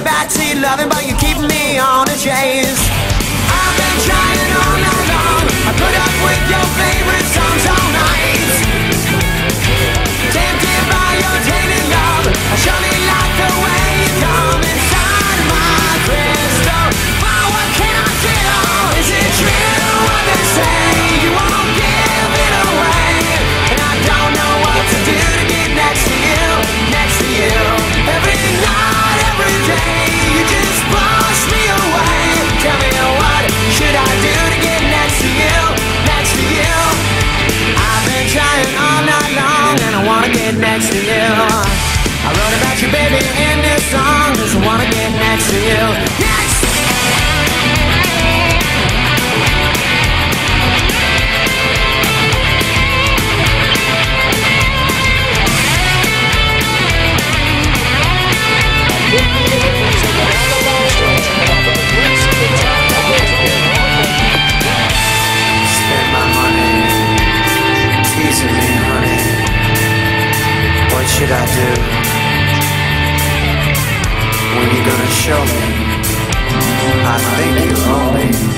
backseat loving, but you should I do when you gonna show me I think you owe me?